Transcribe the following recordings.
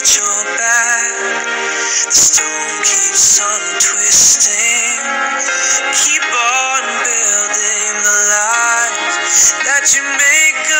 got your back. The stone keeps on twisting. Keep on building the lies that you make. up.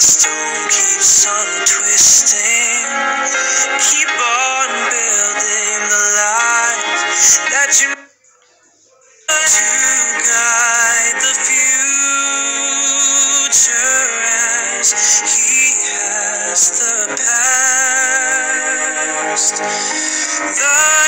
stone keeps on twisting. Keep on building the life that you to guide the future as He has the past. The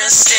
just